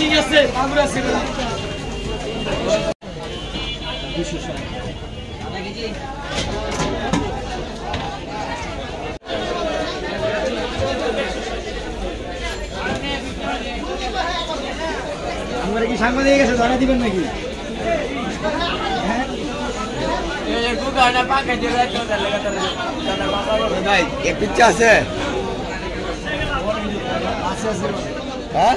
সিং আছে আমরা আছে। আমরা কি সাংবাদিক গেছে ধরা দিবেন নাকি? নাই এক পিচ্ছা আছে। হ্যাঁ?